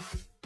you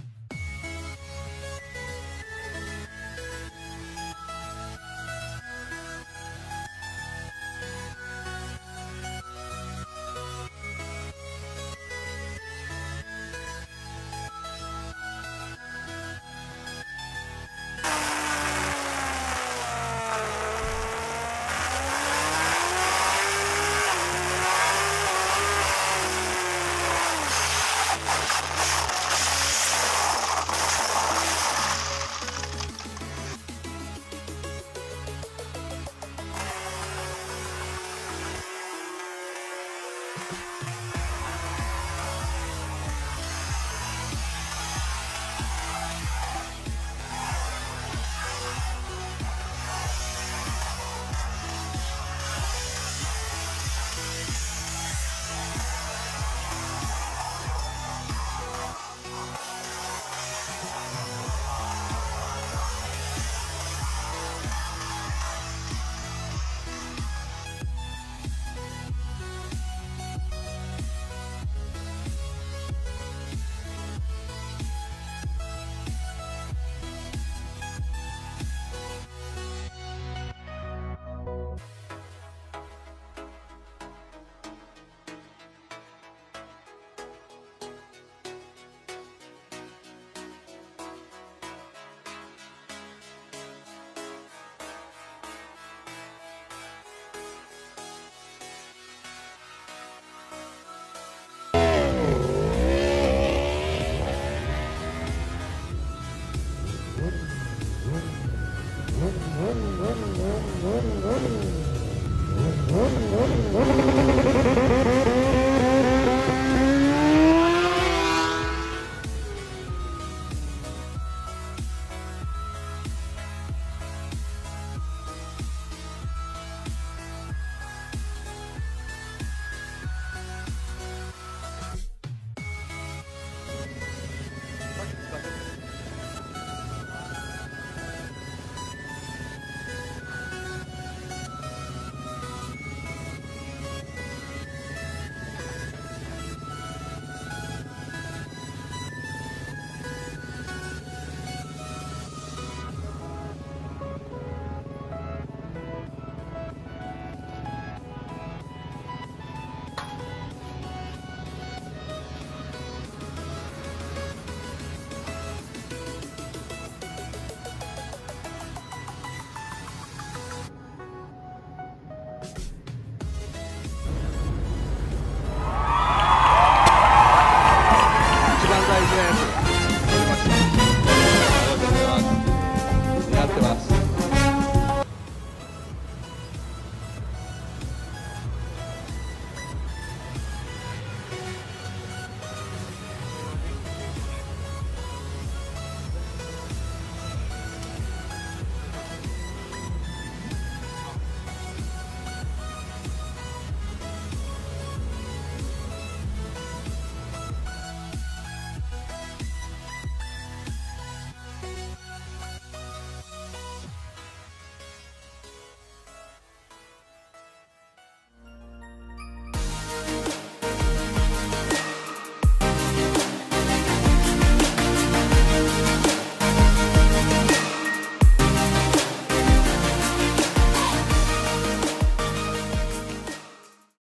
Yeah.